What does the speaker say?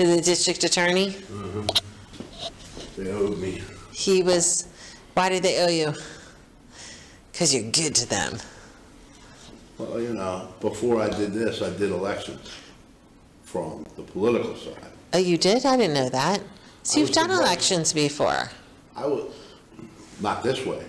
to the district attorney? Mm-hmm. They owed me. He was, why did they owe you? Because you're good to them. Well, you know, before I did this, I did elections from the political side. Oh, you did? I didn't know that. So I you've done elections before. I was, not this way.